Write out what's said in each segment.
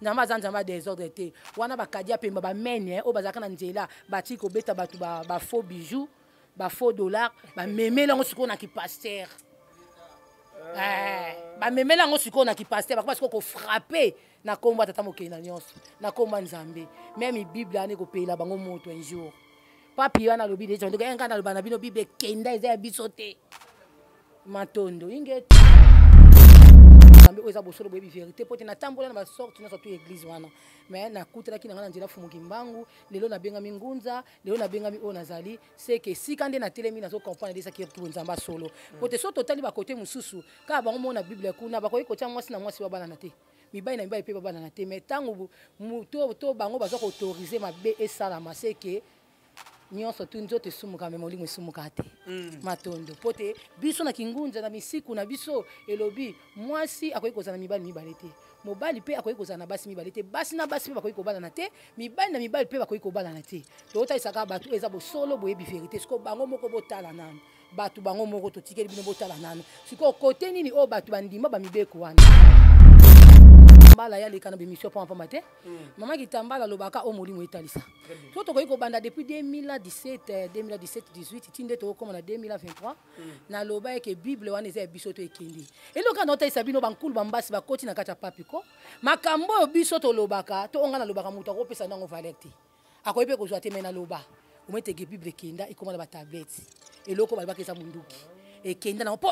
nzambe aza nzambe ya desordre te wana bakadi ya pemba bamene eh, oyo bazalaka na nzela batiki kobeta bato bafaux bijoux bafaux dollar bamemeli yango sikoyo na kipaster euh. eh, bamemeli yango sikoyo na kipaster bakoba sikoyo kofrappe na nkombo ya tata mokeli na nyonso na nkombo ya nzambe meme bible wana ekopeyela bango moto un jour papi wana alobi deja ndoka enga naloba na bino bible ekenda eza ya biso te matondo inget nzambe oyo eza bosolo boyebi verité mpo te natambola na basorte nyonso tu église wana mais nakutanaki na ngai na nzela fumu kimbangu lelo nabengami ngunza lelo nabengami oyo nazali seke esika nde natelemi nazo comprendre eza kirkibo nzambe ya solo mpo te so totali bakote mosusu kaka bango mona bible kuna bakoki kotya mwasi na mwasi babalana te mibali na mibali mpe babalana te mais ntango moto to bango baza koautorize mabe esalama seke nyonso tu nzoto esumuka me molimo esumuka te mm. matondo mpo te biso na kingunza na misiku na biso elobi mwasi akoki kozala na mibali mibale te mobali mpe akoki kozala na basi mibale te basi na basi mpe bakoki kobalana te mibali na mibali mpe bakoki kobalana te tootalisaka bato eza bosolo boyebi verité siko bango moko botala nano bato bango moko totikeli bino botala nano sikoyo kote nini oyo bato bandima bamibeko wana mbala ya leka na bemission mpona mpamba te hmm. mama kitambala alobaka oyo molimo etalisa so tokoki kobanda depuis 2017 2017 ti nde tokokoma na 2023 naloba eke bible wana eza ya biso to ekende eloko ya naotalisa bino bankulu bambasi bakoti na kati ya papiko makambo oyo biso tolobaka to onga nalobaka moto akopesa nango valeur te akoki mpe kozwa te mai naloba omete gebible ekenda ekoma na batablete eloko balobaka eza monduki ekenda nango mpo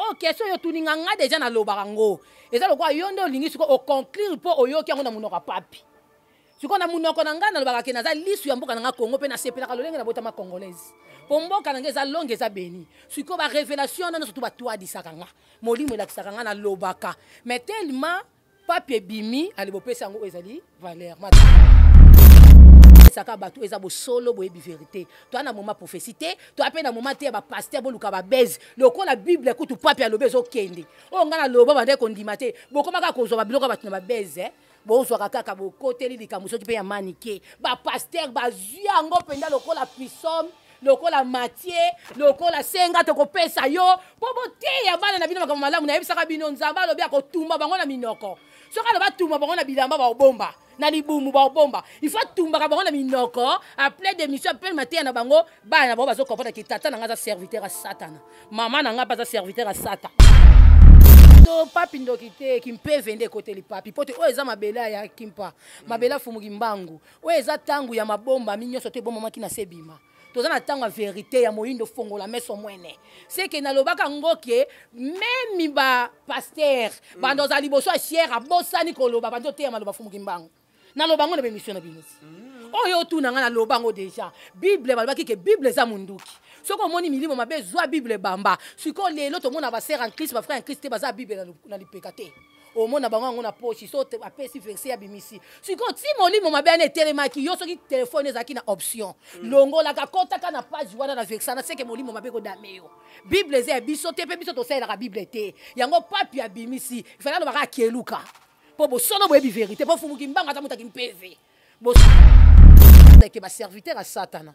oyo oh, question oyo otuni nga nga deja nalobaka ngo eza lokola yo nde olingi sikoyo oconclure mpo oyoki yango na monoko ya papi sikoyo na monoko na ngai nalobaka ke naza lisu ya mboka na ngai congo mpe nasepelaka lolenge nabotama congolaise mpo mboka na ngai eza longe eza beni sikoyo barevelation wana nyonso tu batuadisaka nga molimo elakisaka nga nalobaka mais tellement papi ebimi ale bopesi yango oyo ezali valeur esaka bato eza bosolo boyebi verité toa na moma prophétie te toa mpe na moma te ya bapaster boluka babese lokola bible kutu papi alobi ezokende oyo oh, ngai naloba bandai kondima te bokomaka kozwa babiloko ya bato na babese eh? bozwaka kaka bokoteli likambo soki mpe ya manike bapaster bazwi yango mpenza lokola pisome lokola matie lokola senga tokopesa yo mpo boteya bana na bino makambo malamu nayebisaka bino nzambe alobi akotumba bango na minoko soki alobi atumba bango na bilamba baobomba na libumu baobomba ifo atumbaka bango na minoko apres demission apele mateya na bango bana na bango bazokomprendre ke tata na ngai aza serviteur ya satana mama na ngai mpe aza serviteur ya sata to papi ndoki te kimpeve nde ekoteli papi mpo te oyo eza mabele ya kimpa mabele afumuki mbangu oyo eza ntango ya mabombami nyonso to ebombamaki na se bima toza na ntango ya verite ya moyindo fongola meso mwene seke nalobaka ngo ke memi bapaster mm. banda ozala liboso ya siere abosani koloba bandi oteya maloba fumuki mbango naloba ngo na bemisio na bino mm. oyo otuna ngai naloba ngo deja bible balobaki ke bible eza monduki soki omoni milimo mabe zwa bible ebamba sikoyo lelo tomona basere en christ bafrere en christ te baza bible na lipeka te omona bango yango na poshi so apesi verse abimisi sikoyo ti molimo mabe wana etelemaki yo soki telefone ezalaki na option hmm. longolaka kotaka na page wana na verse wana seke molimo mabe kodame yo bible eza ya biso te mpe biso tosalelaka bible te yango papi abimisi ifali alobaka akeluka mpo bosolo boyebi verité mpo fumuki mbanga ata motaki mpeve boseke baserviteur ya satana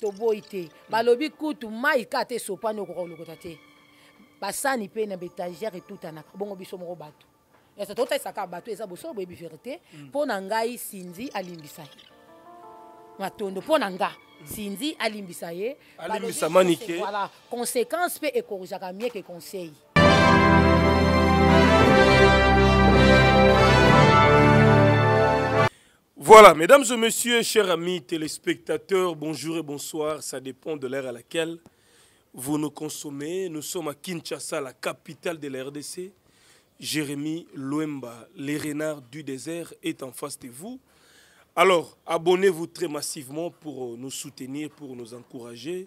toboyi te balobi kutu mai kaka te esopani okoka kolokota te basani mpe na betagere etutanaka bongo biso moko bato nyonso totalisaka bato eza bosolo boyebi verité mm. mpo na ngai sinzi alimbisa ye matondo mpo na nga mm. sinzi alimbisa ye alimbisa manike voilà conséquence mpe ekorujaka mieke conseil Voilà, mesdames et messieurs, chers amis téléspectateurs, bonjour et bonsoir. Ça dépend de l'heure à laquelle vous nous consommez. Nous sommes à Kinshasa, la capitale de la RDC. Jérémy Louemba, les renards du désert, est en face de vous. Alors, abonnez-vous très massivement pour euh, nous soutenir, pour nous encourager.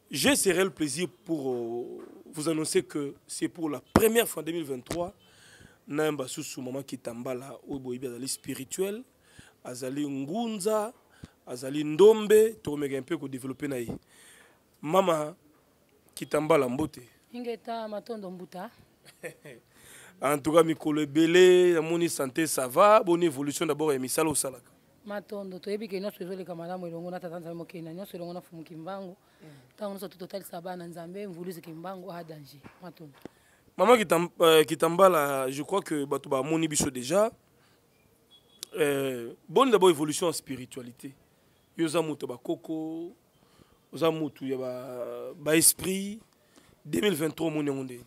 J'ai ce réel plaisir pour euh, vous annoncer que c'est pour la première fois en 2023 Naimba Soussou Maman Kitambala Oboibi Azali spirituel Azali Ngunza Azali Ndombe Tomega un peu ko développer na Mama Kitambala Mbote Ingeta Matondo Mbuta En tout cas mikolo ebele namoni santé ça va bonne évolution d'abord ya misala osalaka matondo toyebi ke nyonso ezoleka malamu elongo na tata nzambe mokeli na nyonso elongo na fumu kimbangu mm. ntango nyonso tototalisa bana nzambe mvuluzi kimbangu a danger matondo mama euh, kitambala je crois que bato bamoni biso déjà euh, boni d'abord évolution ya spiritualité yo oza moto ya bakoko oza moto ya baesprit 2023 omoni yango ndeni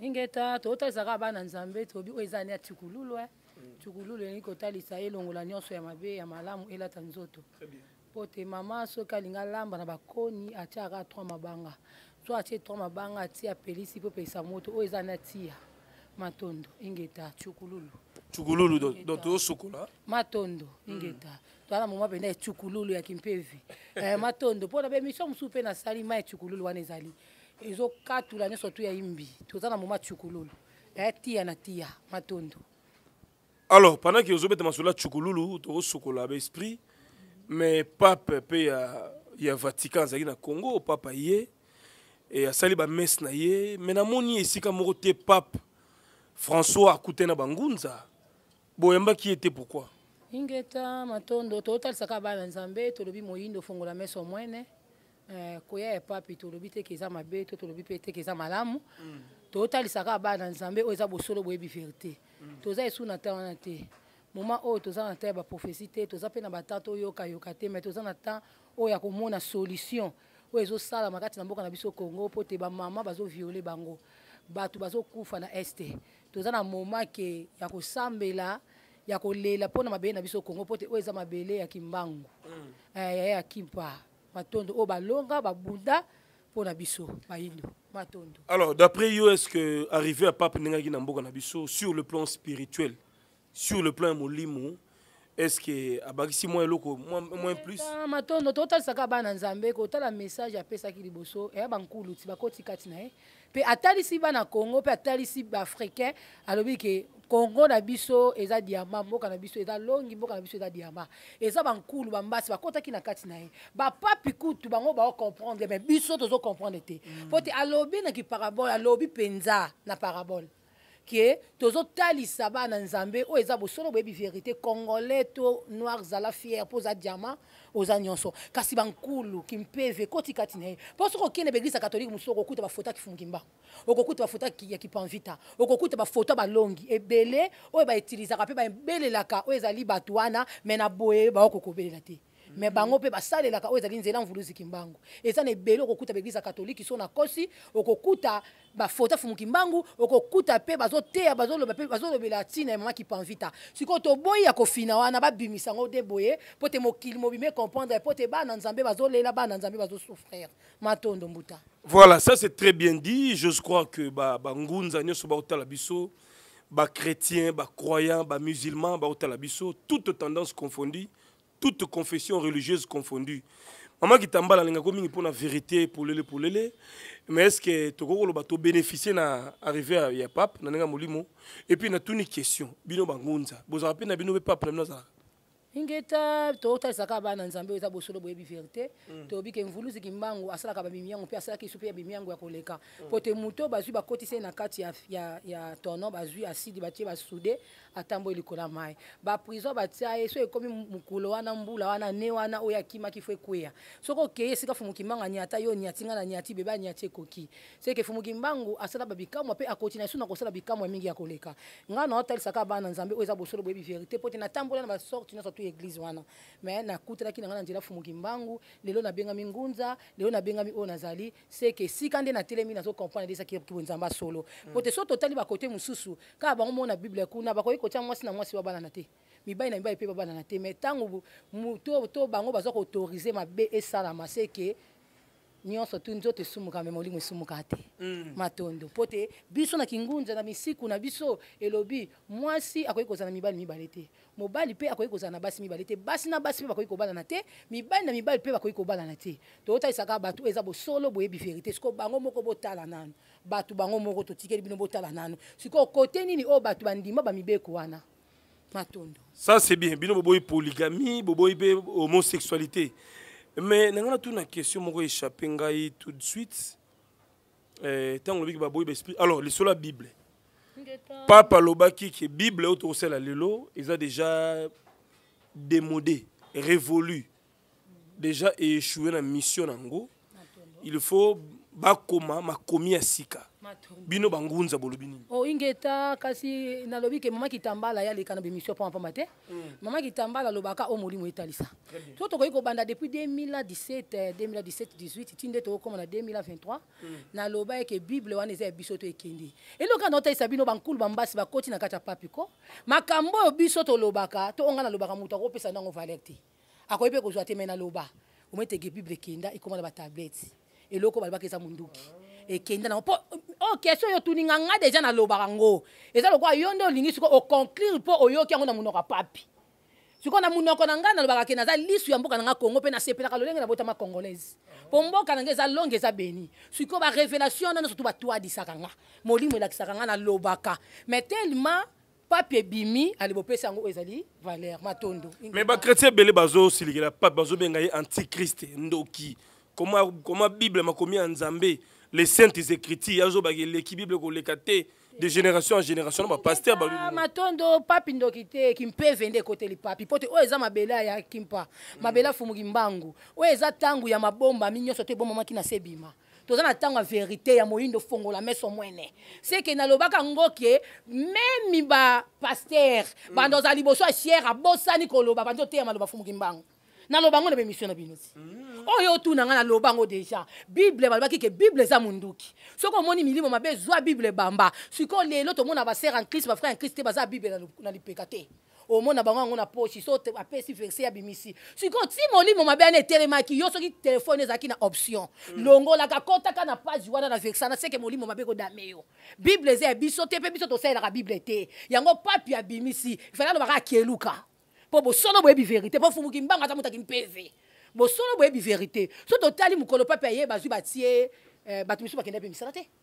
ingeta totalisa kaka bana nzambe tobi oyo eza ane ya tikululu eh. mm. tikululu elingi kotalisa elongola nyonso ya mabe ya malamu elata nzoto mpo te mama soki alingi alamba na bakoni atiaka trois mabanga so atie trois mabanga atie apelisi mpo epelisa moto oyo eza na tia matondo ingeta cukululu cukululu donc toyosukola matondo hmm. ingeta mm. toala moma mpenza ecukululu ya kimpevi eh, matondo mpo na baemission mosusu mpe nasali mai ecukululu wana ezali ezo katula nyoso tu ya imbi toza na moma tsukululu ya eh, tia na tia matondo alors pendant que ozo beta masolo ya tsukululu to sokola ba esprit mais pape pe ya ya Vatican azali na Congo papa ye e asali ba messe na ye mais namoni esika moko te pape François akute na bangunza boyambaki ye te pourquoi ingeta matondo totalisaka bana nzambe tolobi moyindo fongola meso mwene Eh, koya ya papi tolobi te ke eza mabe to tolobi mpe te ke eza malamu mm. totalisa kaka bana nzambe oyo eza bosolo boyebi verité mm. toza esu na temps wana te moma oyo toza na temps ya baprophésie te toza mpe na batemp toyokayoka te mai toza na temps oyo ya komona solution oyo ezosalama kati na mboka na biso congo mpo te bamama bazoviole bango bato bazokufa na este toza na moma ke ya kosambela ya kolela mpo na mabele na biso congo mpo te oyo eza mabele ya kimbangu mm. eh, ya kimpa matondo oyo balonga babunda mpo na biso bayindo matondo alors d'après yo est ce que arrivé ya pape ndengaki na mboka na biso sur le plan spirituel sur le plan ya molimo est ce que abakisi mwa eloko moins plus ah, matondo totalisaka bana nzambe kotala message apesaki liboso eya eh, bankulu ti bakoti kati na ye eh. Pe atalisi bana Congo pe atalisi ba Africains alobi ke Congo na biso eza diama mboka na biso eza longi mboka na biso eza diama eza ba nkulu ba mbasi bakotaki na kati na ye ba papi kutu bango ba comprendre mais biso tozo comprendre te mm. pote alobi na ki parabole alobi penza na parabole ke tozotalisa bana nzambe oyo eza bosolo boyebi verité congolais to noir zala fier mpo oza diama oza nyonso kasi bankulu kimpeve koti kati na ye mpo soki okende baeglise ya katolike mosusu okokuta bafoto ya kifungi mbangu okokuta bafoto ya kipanvita okokuta bafoto ya balongi ebele oyo baetilizaka mpe babelelaka oyo ezali bato wana me na boye baoko kobelela te me mhm. bango mpe basalelaka oyo ezali nzela mvuluzi kimbangu eza na ebele okokuta baeglise ya katoliki so na kosi okokuta bafoto afumu kimbangu okokuta mpe bazoteya bazoloba mpe bazolobela ntina ya mama kipanvita sikoyo toboyi ya kofina wana babimisa yango de boye mpo te mokili mobimi ecomprendre mpo te bana nzambe bazolela bana nzambe bazosouffrir matondo mbuta voilà ça c'est très bien dit je crois que bangunza ba nyonso bakotala biso bachrétien bacroyant bamusulman bakotala biso toute tendance confondue toute confession religieuse confondue mama kitambala alingako mingi mpona vérité polele polele mais est ce que tokoki koloba tobénéficie na arrivé ya, ya pape na ndenge ya molimo epuis natuni question bino bangunza bozalaka mpe na bino mpe pape na bino azalaka ingeta totalisaka bana nzambe oyo eza bosolo boyebi verité mm. toyebi ke mvuluzi kimbangu asalaka bamimiango mpe asalaki isu mpe ya bimiango ya koleka mpo mm. te moto bazwi bakotisi ye na kati ya, ya, ya tono bazwi asidi batie basude atamboli likolo ya mai baprison batia ye so ekomi mokolo wana mbula wana ne wana oyo akimaki fo ekweya soki okei esika fumukimanga niata yo niati ngai na niati bebe aniati ekoki seke fumukimbangu asala babikamwa mpe akoti na esu na kosala bikamwa mingi ya koleka ngai na otalisaka bana nzambe oyo eza bosolo boyebi verite mpo te natambola na basorte nyonso tu eglise wana me nakutanaki na ngai na nzela fumukimbangu lelo nabengami ngunza lelo nabengami oyo nazali c'est que si quand na telemi nazo comprendre des qui qui nzamba solo pote so totali ba côté mususu ka ba mona bible kuna ba koyi kotia mwasi na mwasi wa bana na te mibali na mibali pe ba bana na te mais tango to to bango bazo autoriser mabe esalama c'est que nyonso tu nzoto esumuka me molimo esumuka te mm. matondo mpo te biso na kingunza na misiku na biso elobi mwasi akoki kozala na mibali mibale te mobali mpe akoki kozala na basi mibale te basi na basi mpe bakoki kobalana te mibali na mibali mpe bakoki kobalana te totalisaka bato oyo eza bosolo boyebi verité sikoyo bango moko botala nanu bato bango moko totikeli bino botala nanu sikoyo kote nini oyo bato bandima bamibeko wana matondo ça c'est bien bino boboyi polygamie boboyi mpe homosexualité mais nanga natuna question moko échappe ngai tout de suite eh, ntango olobiki baboyi baesprit alors lisolo ya bible papa alobaki ke bible oyo tokosala lelo eza déjà démodé révolu déjà échoué na mission na yango il faut bakoma makomi ya sika bino bangunza bolobi nini oh, ingeta kasi nalobi ke mama kitambala yaleka na bemission mpamba mpamba te mm. mama kitambala alobaka oyo molimo etalisa to tokoki kobanda depuis 2017 2017 18 ti nde tokokoma na 2023 mm. naloba eke bible wana eza ya biso to ekende eloko na otalisa bino bankulu bambasi bakoti na kati ya papiko makambo oyo biso tolobaka to onga nalobaka moto akopesa ndango valeur te akoki mpe kozwa te mai naloba ometege bible ekenda ekoma na batablete eloko balobaka eza monduki ekenda nango mpo oyo oh, question oyo otuni nga nga deja nalobaka ngo eza lokola yo nde olingi sikoyo oconclure mpo oyoki yango na monoko ya papi sikoyo na monoko na ngai nalobaka ke naza lisu ya mboka na ngai congo mpe nasepelaka lolenge na botama congolaise mpo mboka na ngai eza longe eza beni sikoyo barevelation wana nyonso tu batuadisaka nga molimo elakisaka nga nalobaka mais tellement pape ebimi ale bopesa yango oyo ezali valeur matondo mais bakretien ebele bazosilikela pape bazobenga ye antichrist ndoki koma, koma bible makomi ya nzambe les saintes écritures azobaki eleki bible koleka te de génération en génération na bapaster ah, matondo papi ndoki te kimpeve nde ekoteli papi mpo te oyo eza mabele ya kimpa mabele afumuki mbangu oyo eza ntango ya mabombami nyonso to ebombamaki na se ebima toza na ntango ya verite ya moyindo fongola meso mwene seke nalobaka ngo ke memi bapaster mm. banda ozala liboso ya siere abosani koloba bandi oteya maloba fumuki mbango naloba yango na bemission na bino ti mm. oyo otuna ngai naloba yango deja bible balobaki ke bible eza monduki soki omoni milimo mabe zwa bible bamba sikoyo lelo tomona basere en christ bafrère en christ te baza bible na lipeka te omona bango yango na poshi so apesi verse ya bimisi sikoyo ti molimo mabe wana etelemaki yo soki telefone ezalaki na option mm. longolaka kotaka na page wana na verse na seke molimo mabe kodame yo bible eza ya biso te mpe biso tosalelaka bible te yango papi abimisi ifali alobaka akeluka mpo bosolo boyebi verite mpo funguki mbanga aza motaki mpeve bosolo boyebi verite so totali mokolo papi aye bazwi batie eh, bato misusu bakenda mpe misala te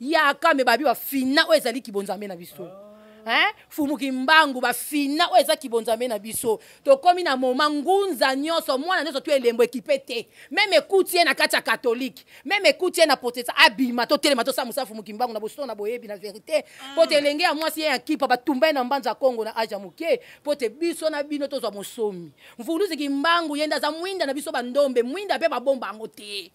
ya kame babi bafina oyo ezali kibonzambe na biso ah. Hein? fumu kimbangu bafina oyo eza kibonzambe na biso tokomi na moma ngunza nyonso mwana nyonso to elembo ekipe te meme ekuti ye na kati ya katolike meme ekuti ye na potesa abima totelema tosala mosala fumu kimbangu na bosolo na boyebi na verite mpo ah. te elenge ya mwasi ye ya kipa batumba ye na mbanza kongo na age ya moke mpo te biso na bino tozwa mosomi mvuluzi kimbangu ye nde aza mwinda na biso bandombe mwinda mpe babomba yango te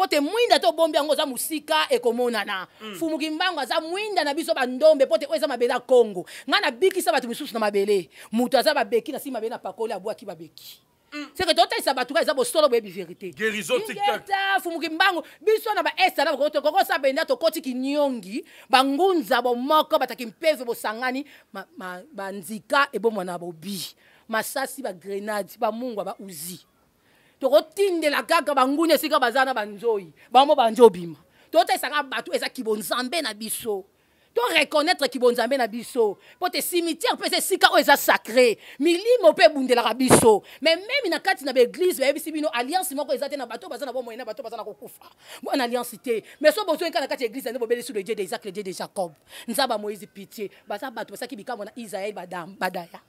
mpo te mwinda te obombi yango oza mosika ekomonana mm. fumu kimbangu aza mwinda na biso bandombe mpo te oyo eza mabele ya kongo ngai nabikisa bato misusu na mabele moto aza babeki na si mabele na pakoli abwaki babeki mm. seke totalisa bato ka eza bosolo boyebi verité guérisoningeta fumu kimbangu biso na baest na bakoto kokosa mpenza tokoti kinyongi bangunza bomoko bataki mpeve bosangani banzika ebomwana na bobi masasi bagrenade bamungwa bauzi tokotindela kaka banguna esika baza na banzoi bango banza obima totalisa kaka bato eza kibonzambe na biso to reconnaître kibonzambe na biso mpo te cimetière mpe eza esika oyo eza sacré milimo mpe ebundelaka biso mais meme na kati na baeglise bayebisi bino alliance moko eza te na bato baza na bomoi na bato baza na kokufa bona alliance te mais so bozoi kaka na kati ya eglise nde bobelisi le dieu de isaac le dieu de jacob nzaba moïse pitié baza bato basalaki bikambo na israel badaya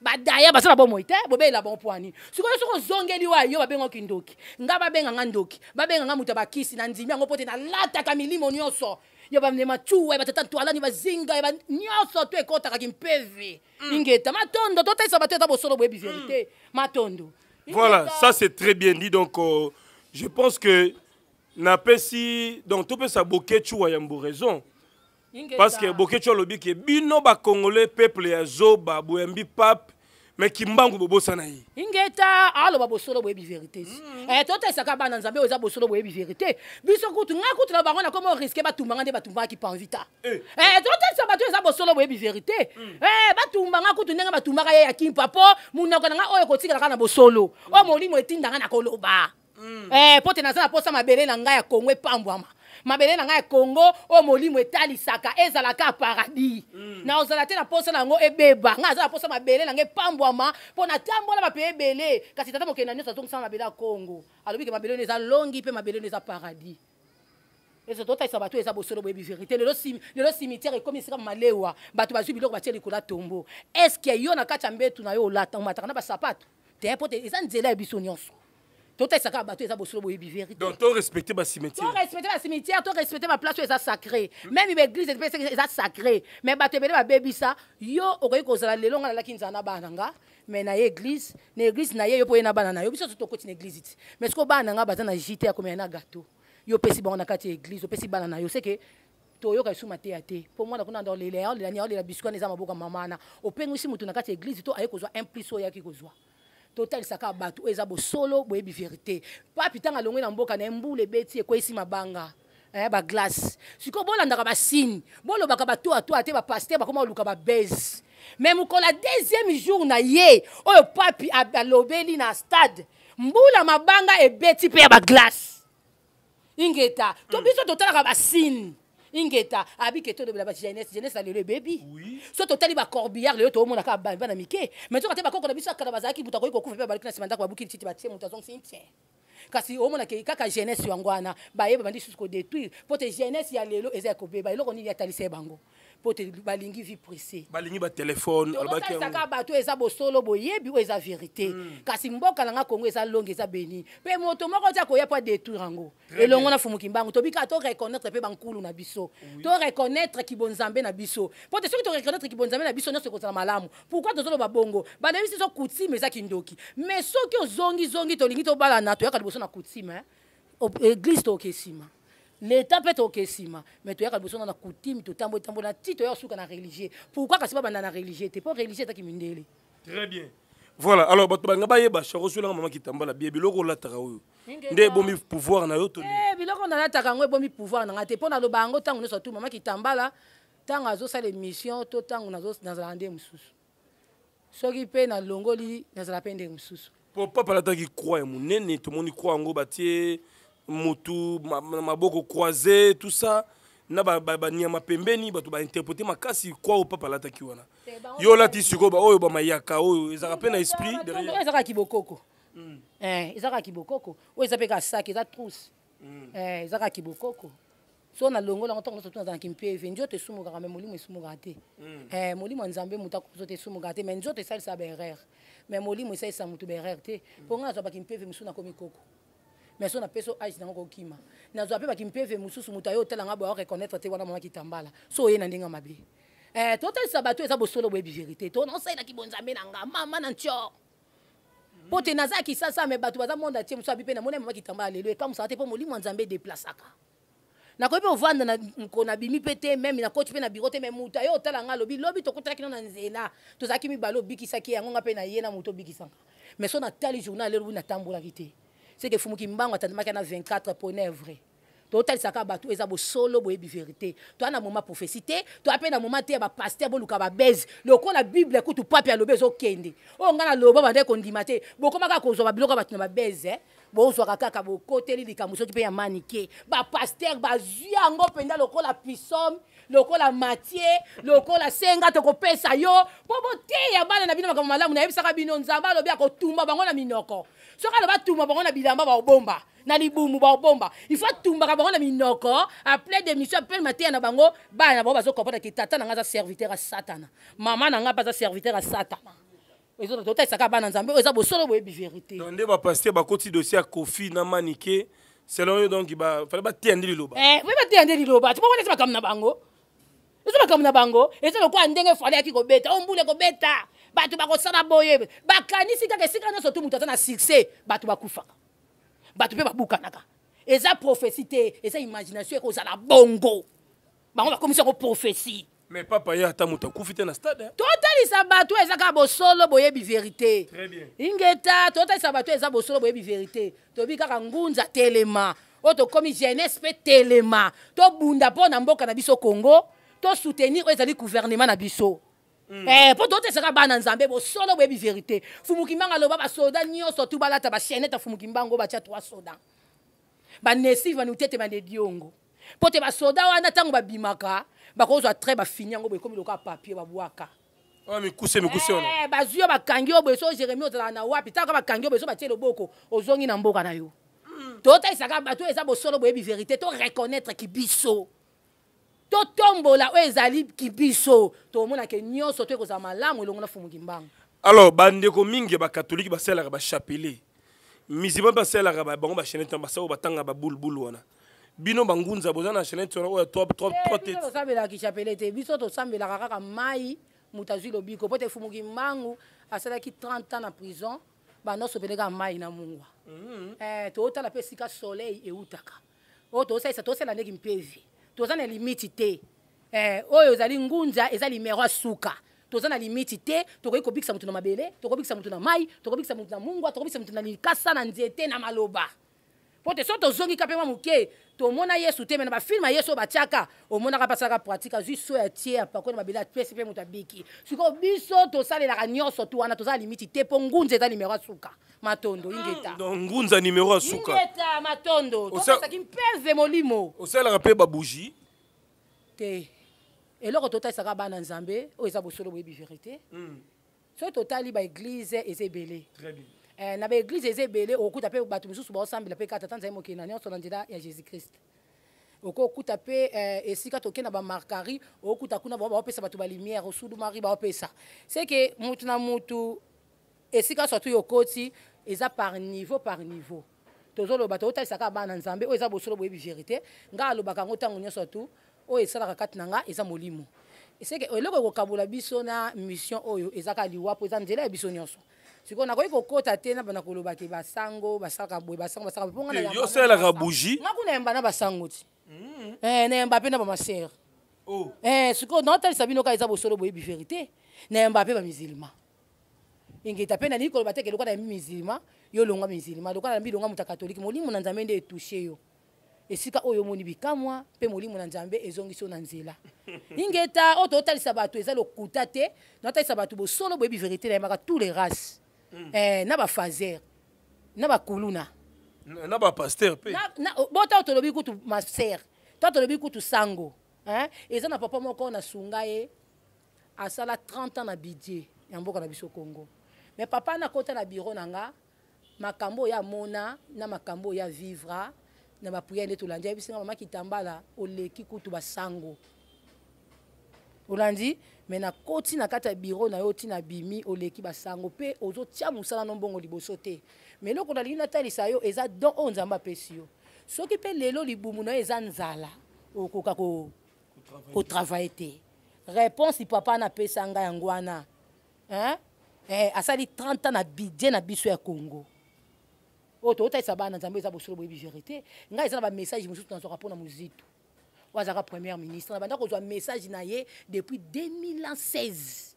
badaya baza na bomoi te bobelela bango mpo anini sikoyo soki ozongeli wa yo babenga kindoki nga babenga nga ndoki babenga nga moto ya bakisi na ndimi yango mpo te nalataka milimo nyonso ya bamema cuwa ya batata ntwalani bazinga ya nyonso to ekotaka kimpevi mm. ingeta matondo totaisa bato eza bosolo boyebi mm. verite matondo voilà ça c'est très bien dit donc euh, je pense que napesi donc topesa boke cuwa ya mbo raison parce que boketsho alobi ke bino bakongole peuple ya zoba boyambi pape me kimbangu bobosana ye ingeta aloba bosolo boyebi verité mm. eh, totesaka bana nzambe oyo eza bosolo boyebi verité biso kutu ngai kutu na bango nakomi oriske batumbanga nde batumbaki panvita eh. eh, totesa bato eza bosolo boyebi verité mm. eh, batumbanga kutu ndenge batumbaka ye ya kimpa mpo monoko na ngai oyo ekotikalaka na bosolo oyo molimo etindanga na koloba mm. eh, mpo te naza na mposa mabele na ngai ya kongo epambwama mabele na ngai ya kongo oyo molimo etalisaka ezala kaka paradis mm. na ozala te na mposa na yango ebeba ngai aza na mposa mabele na ngai epambwama mpo natambola mapeye ebele kasi tata mokenda nyonso azongisama mabele ya kongo alobi ke mabele no eza longi mpe mabele no eza paradis ezo totalisa bato eza bosolo boyebi verité lelo cimetière ekomi esika malewa bato bazwi biloko batie likolo ya tombo estce yo na kati ya mbetu na yo olata omataka na basapato te mpo te eza nzela ya biso nyonso totalisa kaka bato eza bosolo boyebi vérité donc to respecte ba cimetière to respecte ba cimetière to respecte ba place oyo eza sacré même ba église mpe eza sacré mais bato ebele babebisa yo okoki kozala lelo nga nalaki nzala na bana nga mais na ye église na église na ye yo mpo ye na bana na yo biso nyonso tokoti na église ti mais sikoyo bana na nga baza na jite ya komela na gato yo opesi bango na kati ya église opesi bana na yo seke toyoka lisusu mateya te mpo mwana kuna ndolela olela nini olela bisukani eza maboko ya mama wana opengwisi motu na kati ya église to aye kozwa un plus oyo ayaki kozwa totalisa kaka bato oyo eza bosolo boyebi verité papi ntango alongwe na mboka na ye mbula ebeti ekweyisi mabanga eh, baglace sikoyo bolandaka basigne bolobaka batoatoa te bapaster bakoma koluka babase me mokolo ya deuxième jour na ye oyo papi alobeli na stade mbula mabanga ebeti mpe ya baglace ingeta to hmm. biso totalaka basine ingeta abike tolobela bajeunesse jeunesse ya lelo ebebi so totali bacorbillard lelo toomonaka bana mike mai soka te bakoko na biso akala bazalaki moto akoki kokufa mpe balaki na nsima ndako babuki lititi batie moto azongisi intien kasi omona ke kaka jeunesse yango wana baye babandi susu kodétruire mpo te jeunesse ya lelo eza ya kobeba eloko nini atalisa ye bango mpo te balingi vie pressé balingi batelefone alobakisaka bato eza bosolo boyebi oyo eza verité mm. kasi mboka na nga kongo eza longi eza beni mpe moto moko ti akoya mpo adétruire yango elongo na fumuki mbangu tobika to reconnaître mpe bankulu na biso oui. to reconnaître kibonzambe na biso mpo te soki to reconnaître kibonzambe na biso nyonso ekozala malamu pourkui tozoloba bongo bandebisi so coutume eza kindoki mais soki ozongizongi tolingi tobalana toyaka liboso na coutume eh? eglise toke nsima leta mpe toke nsima mai toyaka liboso na na coutume totambo etambo na ti toya kosuka na religieux pourkui kasi babanda na religieux te mpo religieux etaki mindele très bien voilà alors bato balinga bayeba sharo osolanga mama kitambala bie biloko olataka oyo nde ebomi pouvoir na yo to eh, biloko nalataka yango ebomi pouvoir na ngai te mpo naloba yango ntango nyonso tu mama kitambala ntango azosala émission to ntango nazala nde mosusu soki mpe nalongoli nazala mpe ndenge mosusu po papa alataki croix ya monene tomoni croix yango batie motu maboko croise tout ça na banyama pembeni bato bainterprete makasi croix oyo papa alataki wana yo olati sikoyo baoyo bamayaka oyo ezalaka mpe na esprit ezalaka kibokoko hmm. eh, ezalaka kibokoko oyo eza mpe kasaki eza trousse mm. eh, eza kaka kibokoko so nalongoli yango ntango nyonso tu naza na kimpeve nzoto esumukaka me molimo esumukaka te mm. eh, molimo ya nzambe moto akoki nzoto esumukaka te me nzoto esalisaka baerreur me molimo esalisa moto baerreur te mpo mm. ngai nazwa bakimpeve mosusu nakomi koko mais so napesi o age nango kokima nazwa mpe bakimpeve mosusu moto aye otala ngai boya reconnaitre te wana mama kitambala so oye na ndenge ya mabe eh, totalisa bato eza bosolo boyebi verité to naosalelaki bonzambe na ngai mama na ntio mpo te naza kisasa me bato baza monde atie mosu abi mpe namoni mama kitamba lelo ekamwisaka te mpo molimo ya nzambe edeplasaka nakoki mpe ovanda na mokolo nabimi mpe te meme nakoti mpe na biro te me moto aye otala ngai alobi lobi tokutanaki no na nzela tozalaki mibale obikisaki yango ngai mpe na ye na moto obikisanga me so natali journal elobi natambolaki te seke fumuki mbango atandamaki na 24 pone vrai totalisa kaka bato eza bosolo boyebi verité toa na moma prophesie te toa mpe na moma te ya bapaster boluka babese lokola bible kutu pape alobi ezokende oyo ngai naloba bandaki kondima te bokomaka kozwa babiloko ya bato na babese eh? bozwaka kaka bokoteli likambo soki mpe ya manike bapaster bazwi yango mpenza lokola pisome lokola matie lokola senga tokopesa yo mpo boteya bana na bino makambo malamu nayebisaka bino nzambe alobi akotumba bango na minoko soki alobi atumba bango na bilamba baobomba na libumu baobomba il faut atumbaka bango na minoko apres demission apres mateya na bango bana na bango bazokopota ke tata na ngai aza serviteur ya satana mama na ngai mpe aza serviteur ya satana ozototaisaka bana nzambe oyo eza bosolo boyebi verité nde bapaster bakoti dossier ya kofi na manike selon yo donc fale bateya nde liloba eh, oui bateya nde liloba ti bakonesi makambo na bango eza makambo na bango eza lokola ndenge fale yaki kobeta o mbula ekobeta bato bakosala boye bakanisi kaka esika nyonso tu moto aza na succès bato bakufaka bato mpe babukanaka eza prophesie te eza imagination ekozala bongo bango bakomisi yango prophesie mais papa ye ata moto akufi te na stade totalisa bato eza kaka bosolo boyebi verité ingeta totalisa bato eza bosolo boyebi verité toyebi kaka ngunza telema oyo tokomi jeunesse mpe telema tobunda mpo na mboka na biso congo tosoutenir oyo ezali gouvernement na biso Mm. Eh, po totesaka bana nzambe bosolo boyebi verité fumukimbanga aloba basoda nyonso tu balata bashenete fumukimbango batya trois soda banesive banutete banediongo mpo te basoda wana ntango babimaka bakozwa trai bafini yango boye ekomi lokola papie babwaka oh, mikuse mikuse wana eh, bazwi yo bakangi yo boye so jeremi ozalaka na wapi ntango bakangi yo boye so batie loboko ozongi na mboka na yo hmm. totalisaka bato eza bosolo boyebi verité to reconnaître kibiso totombola oyo ezali kibiso tokomona ke nyonso to ekozala malamu elongo na fumu kimbangu alors bandeko mingi ya bakatolike basalaka bachapele mizima basalaka bango bachenete na basao batanga babulubulu wana bino bangunza boza na chenete wana oyo ya tosambelaka kichapele te biso tosambelaka kaka mai moto azwi lobiko mpo te fumu kimbangu asalaki 30 ans na prison bandoso peleka mai na mungwa mm -hmm. eh, totala mpe esika soleil eutaka oyo oh, tosalisa tosala ndeki mpevi toza na limiti te eh, oyo ezali ngunza eza limero ya suka toza na limiti te tokoki kobikisa moto na mabele tokobikisa moto na mai tokobikisa moto na mungwa tokobikisa moto na likasa na nzete na maloba mpo te so tozongi ka mpema moke tomona yesu te me na bafilme ya yesu oyo batiaka omonaka mpe asalaka pratike azwi so ya tie apakwe na mabele apesi mpe moto abiki sikoyo biso tosalelaka nyonso tu wana toza na limiti te mpo ngunza eza nimero ya suka matondo ah, ingeta donc ngunza numero ya suka ingeta matondo topesaki mpeve molimo osalaka mpe babougie te eloko totalisaka bana nzambe oyo eza bosolo boyebi verité hmm. soki totali baeglize eza ebele eh, na baeglize eza ebele okokuta mpe bato mosusu baosambela mpe kata tanzai mokili na nyonso na nzela ya jésus christ okokuta mpe eh, esika tokenda bamarkari okokuta kuna baopesa bato balimière osudumari baopesa seke motu na motu esika surtout yo okoti eza par niveau par niveau tozoloba totalisa kaka bana nzambe oyo eza bosolo boyebi verité ngai alobaka yango ntango nyonso tu oyo esalaka kati na ngai eza molimo eseke eloko ekokabola biso na mission oyo eza kaka liwa mpo eza nzela ya biso nyonso sikoyo nakoki kokota te na bana koloba ke basango basalaka boye basango basalaka mpo ngai osalaka bougie ngai kuna yamba na basango ti mm. eh, nayamba mpe na bamasere oh. eh, sikoyo naotalisa bino kaka eza bosolo boyebi verité nayamba mpe bamisilma ingeta mpe nalingi koloba te ke lokola yambi mizilima yo olongwa mizilima lokola yambi ilongwa moto ya katolike molimo na nzambe nde etushe yo esika oyo omoni bikamwa mpe molimo na nzambe ezongisi yo na nzela ingeta oyo totalisa bato eza lokuta te natalisa bato bosolo boyebi verité nayebaka tous les races mm. eh, na bafazer na bakuluna na bapaster mpe oh, bota oyo tolobi kutu master to tolobi kutu sango eza na papa moko nasunga ye asala 30 ans na budget ya mboka na biso congo mais papa nakota na bureau na nga makambo oyo amona na makambo oyo avivra na bapriere nde tolandi ayebisi nga mama kitambala oleki kutu basango olandi me nakoti na kati ya biro na yo ti na bimi oleki basango mpe ozotia mosala no mbongo liboso te me eloko nalingi natalisa yo eza don oyo nzambe apesi yo soki mpe lelo libumu na yo eza nzala okoka ko kotravaille te réponse papa wana apesa ngai yango wana hein? eh, asali 30 ans na budget na biso ya congo oyo tokotalisa bana nzambe eza bosolo boyebi verité ngai eza na bamessage mosusu nazwaka mpo na mozito oyo azalaka première ministre na banda kozwa message na ye depuis 2016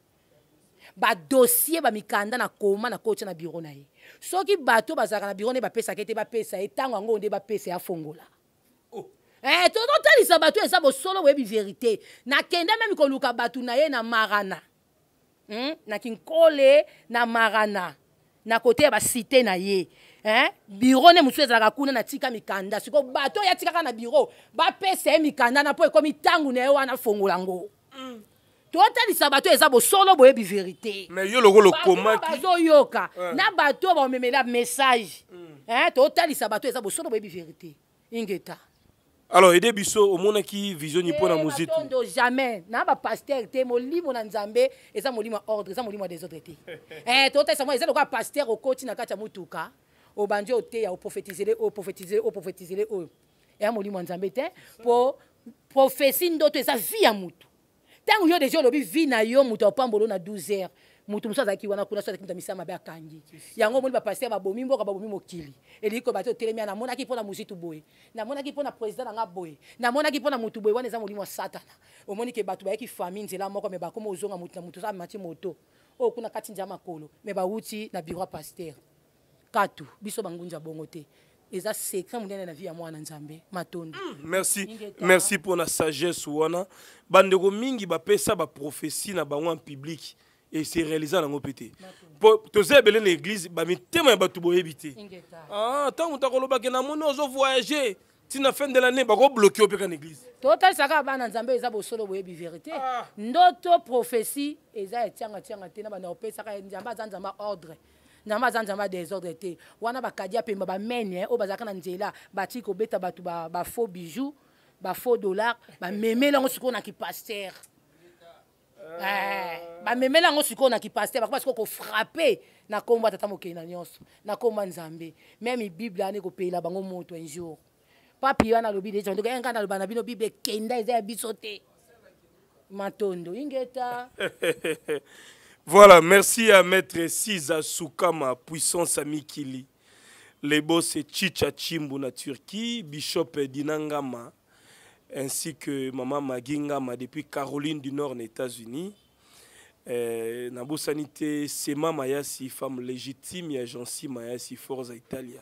badossier bamikanda na koma na kotya na biro na ye soki bato bazalaka na biro nde bapesaka ete bapesa ye ntango yango nde bapesa ye afongola oh. eh, tozotalisa bato eza bosolo boyebi verité nakenda meme koluka bato na ye na marana hmm? na kinkole na marana na kote ya basite na ye eh? biro nde mosusu ezalaka kuna natika mikanda sikoyo bato oyo atikaka na biro bapesa ye mikanda na mpo ekomi ntango na ye wana afongola ngo mm. totalisa bato eza bosolo boyebi verité mais yo lokola okomaki bazoyoka eh. na bato oyo bamemela message mm. eh, totalisa bato eza bosolo boyebi verité ingeta alors ede biso omonaki vision ni mpo na eh, mozitondo jamais na bapaster te molimo na nzambe eza molimo ya ordre eza molimo ya desordre te eh, totalisa mwa eza lokola paster okoti na kati ya motuka obandi oteya oprofetizele oyo profetizele oyo profetizele oyo eya molimo ya nzambe te mpo profesi ndoto eza vi ya motu ntango yo deja olobi vi na yo moto apambolo na 12 heures moto mosusu azalaki wana kuna so azalaki moto ya misala mabe akangi yango omoni bapaster babomi mboka babomi mokili elingi koyeba te otelemi ya namonaki mpo na mozitu boye namonaki mpo na président na nga boye namonaki mpo na motu boye wana eza molimo ya satana omoni ke bato bayaki famille nzela moko me bakoma ozonga moto na moto amati moto oyo kuna kati nzela makolo me bawuti na bureau ya paster katu biso bangunza bongo te eza secret monene na vie ya mwana nzambe matondo mm, merci merci mpo na sagesse wana bandeko mingi bapesa baprophesie na bango en public et se réalisa nango mpe te mpo toza ebele na église bamitema ya bato boyebi te ntango ah, moto akolobake na moni ozo voyage ntina fin de l'année bakobloke yo mpe ka na église totalisaka bana nzambe eza bosolo boyebi verité ah. ndoto prophétie eza ya tiangatianga te na banda opesaka nzambe aza nzambe ordre nzambe aza nzambe ya desordre te wana bakadi ya pemba bamene eh, oyo bazalaka na nzela batiki kobeta bato bafaux bijoux bafaux dollar bamemela yango sikoyo na kipaster euh. eh, bamemela yango sikoyo na kipaster bakoba sikoyo kofrappe na nkombo ya tata mokeli na nyonso na nkombo ya nzambe meme bible wana ekopeyela bango moto un jour papi wana alobi deja ndoka enga naloba na bino bible ekenda eza ya biso te matondo ingeta voilà merci à maître siza sukama puissance ya mikili lebose chicha chimbu na turquie bishop dina ngama ainsi que mama magi ngama depuis caroline du nord na états-unis eh, nabosani te sema mayasi femme légitime ya jansi mayasi forza italia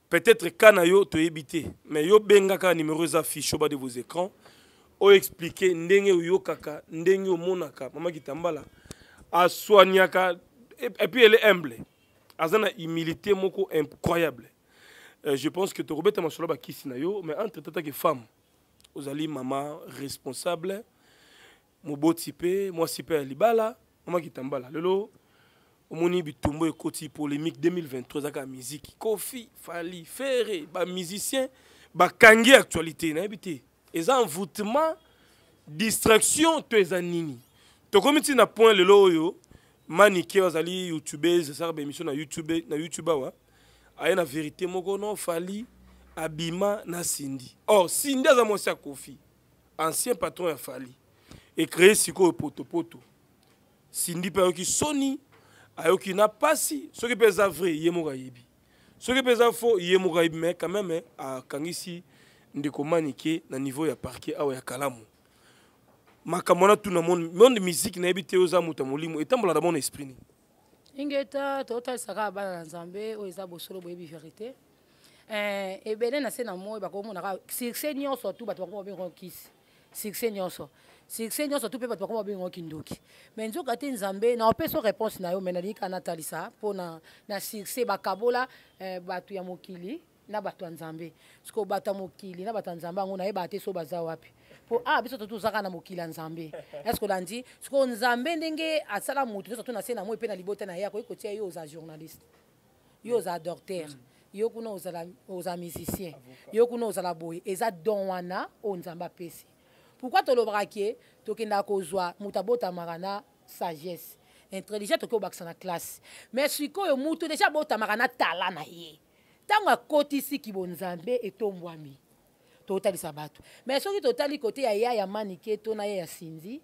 Peut-être cas na yo toyebi te mais yo benga kaka numéro eza fiche bas de vos écrans o expliquer ndenge oyokaka ndenge omonaka mama kitambala asoignaka et puis elle est humble aza na humilité moko incroyable euh, je pense que tokobeta masolo bakisi na yo mais entre tataki femme ozali mama responsable moboti mpe mwasi mpe ya libala mama kitambala lelo omoni bitumbo ekoti polemique 2023 ezaka ya miziki kofi fali fere bamusicien bakangi actualité nayebi te eza envoutement distraction to eza nini tokomi ntina na point lelo oyo manike oyo azali youtubeuse asalaka baémission na youtube na youtube awa aye na verité moko no fali abima na sindi or sindi aza mwasi ya kofi ancien patron ya fali ecree sikoyo potopoto sindi mpe ayoki soni ayoki na mpasi soki mpe eza vrai ye moko ayebi soki mpe eza fo ye moko ayebi mais quand même akangisi ndeko manike na niveau ya parquet awa ya kalamu makambo wana tuna monde musique nayebi te oza moto ya molimo etambolaka mona esprit nini ingeta totalisa kaka bana na nzambe oyo eza bosolo boyebi verité eh, ebele na se na moi bakomona kaka succès nyonso tu bato bakoma babenga kisi succès nyonso succès nyonso tu mpe bato bakoma babenga kindoki mai nzoka te nzambe na opeso réponse na yo mai nalingi kaka natalisa mpo na, na succès bakabola eh, bato ya mokili na bato ya nzambe sikoyo bato ya mokili na bato ya nzambe yango nayebaka te so baza wapi mpo awa ah, biso totu tozaka na mokili ya nzambe eske olandi sikoyo nzambe ndenge asala moto nyonso to na se na moi mpe na libota na ye akoki kotia yo oza journaliste yo oza docteur yo kuna ozala oza musicien yo kuna ozala boye eza don wana oyo nzambe apesi pourkui tolobaka ke tokendaka kozwa moto abotamaka na sagesse intelligent tokoki kobakisa na classe mais sikoyo moto deja abotamaka na tala na ye ntango akotisi kibonzambe etombwami totalisa bato me soki totali kote ya ya ya manike to na ye ya sinzi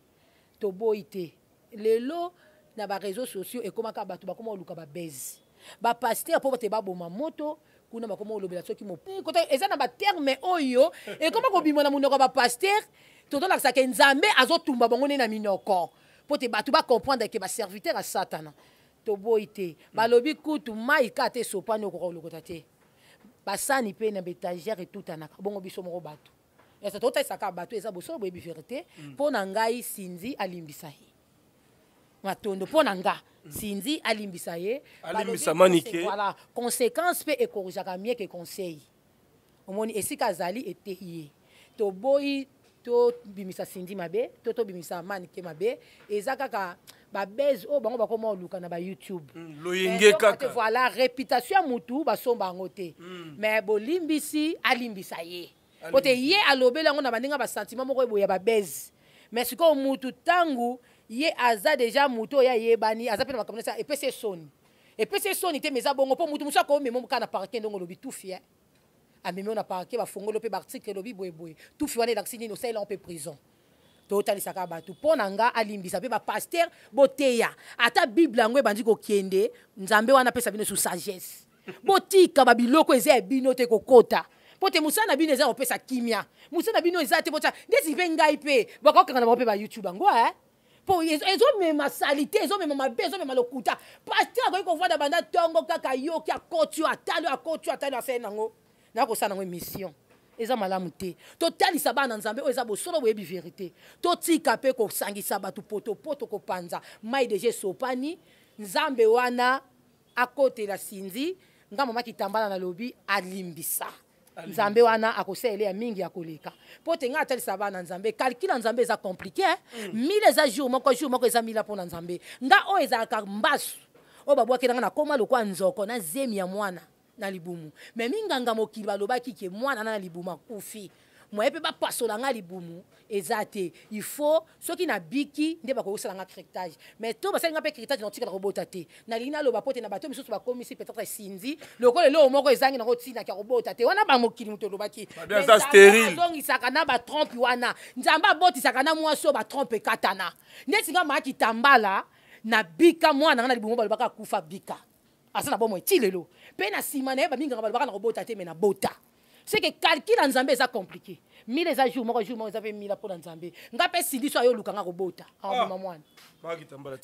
toboyi te lelo na bareseau sociaux ekomaka bato bakoma koluka babezi bapaster mpo te baboma moto kuna bakoma kolobela soki mokota eh, eza na baterme oyo ekoma kobima na monoko ya bapaster totolakisaka nzambe azotumba bango nde na minoko mpo te bato bacomprendre ke baserviteur ya satana toboyi te balobi kutu mai kaka te esopani okoka kolokota te basani mpe na betagere etutanaka bongo biso moko bato nyonso tootalisaka bato eza bosolo boyebi verité mm. mpo na ngai sinzi alimbisa ye matondo mpo na nga mm. sinzi alimbisa ye alimbisa manike voilà conséquence mpe ekorujaka mieke conseil omoni esika azali eteyi ye toboyi tobimisa sindi mabe to tobimisa manike mabe eza kaka babase oyo oh, bango bakoma oluka na bayoutube mm, loyenge kaka voilà réputation ya motu basomba yango te mm. mais bolimbisi alimbisa ye po te ye alobeli yango na baninga basentiment moko eboye ya babase mais sikoyo motu ntango ye aza deja motu oyo ayebani aza mpe na makambo nesa epesi ye soni epesi ye soni te mais eza bongo mpo moto mosusu akomema omoka na parke ndongo olobi tufi e eh. amemi yo na parke bafongoli mpe baartikle elobi boyeboye tufi wana elakisi nini osali lango mpe prison totalisaka bato mpo na nga alimbisa mpe bapaster boteya ata bible yango ebandi kokende nzambe wana apesa bino su sagesse botika babiloko eza ya bino te kokota mpo te mosala na bino eza kopesa kimia mosala na bino eza te botya ndeti mpe ngai mpe bakokanga na bango mpe bayoutube yango e eh? po ezomema salite ezomema mabe ezomema lokuta paster akoki kovanda banda ntongo kaka yoki akoti yo atali yo akoti yo atali yo asali nango nakosala nango émission eza malamu te totalisa bana nzambe oyo eza bosolo boyebi verité totika mpe kosangisa bato potopoto kopanza mai deja esopani nzambe wana akotela sinzi nga mama kitambala nalobi alimbisa nzambe wana akosalela ya mingi ya koleka mpo te ngai atalisa bana nzambe kalkile ya nzambe eza komplike mm. mile eza jour moko jour moko eza mila mpo na nzambe nga oyo ezalaka mbasu oyo babwaki nanga nakoma lokwa nzoko na zemi ya mwana na libumu me minganga mokili balobaki ke mwana na na libumu akufi moye mpe bapasola ngai libumu eza te il faut soki nabiki nde bakoki kosala nga crectage mais to basali nga mpe crectage nakotikala kobota te nalingi naloba mpo te na bato misusu bakomisi peut-être esinzi lokola eloko moko ezangi nango ntina kya kobota te wana bamokili moto olobaki azongisaka na batrompe wana nzambe abotisaka na mwasi oyo batrompe ekatana ndeti nga maa kitambala na bika mwana nga na libumu balobaka akufa bika aza na bomoi ti lelo mpe na nsima na ye bamingaka balobaka na kobota te me na bota c'est que calcul ya nzambe eza compliqué mila eza jour moko jour moko eza mpe mila mpo na nzambe nga mpe sindi so ayo oluka nga kobota akobima ah. mwana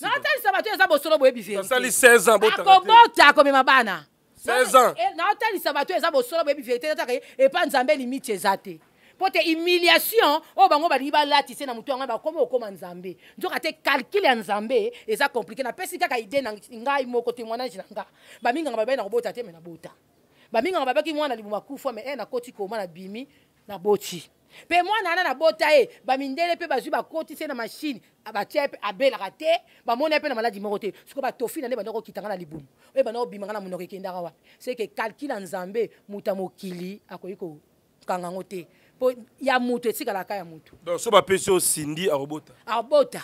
natalisa bato eza bosolo boyebi veriteakobota akomema bana eh, natalisa bato eza bosolo boyebi verite nataka epa nzambe limiti eza te mpo te humiliation oyo bango balingi balati se na motu yango bakomi okoma nzambe nzoka te calcule ya nzambe eza compliqué napesi kaka ide na ngai moko témoignage na nga baminganga babali na kobota te me nabota bamingaka babaki mwana libumu akufa me e eh, nakoti koma na bimi na boti mpe mwana wana nabota ye bamindele mpe bazwi bakotisi ye na mashine batya ye mpe abelaka te bamoni ye mpe na maladi moko te sikoyo batofina nde banda kokitanga na libumu oyo banda kobimaka na monoko ekendaka wapi seke kalkile ya nzambe moto ya mokili akoki kokanga yango te mpo ya moto etikalaka ya moto so bapesi yo sindi akobota akobota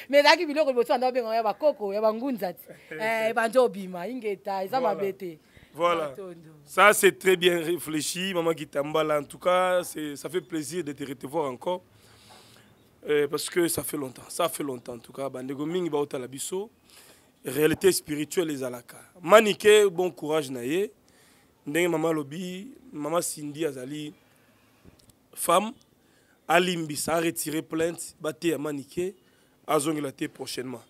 mais ezalaki biloko liboso banda babengaka ya bakoko ya bangunza ti eh, ebandi obima ingeta eza mabe te Voilà. Ça, c'est très bien réfléchi, Maman Kitambala. En tout cas, ça fait plaisir de te recevoir encore. Euh, parce que ça fait longtemps. Ça fait longtemps, en tout cas. Bandego Mingi Baota Labiso. Réalité spirituelle, les alaka. Manike, bon courage, Naye. Ndenge Maman Lobi, Maman Cindy Azali. femme alimbisa aretire plainte bateya manike azongela te prochainement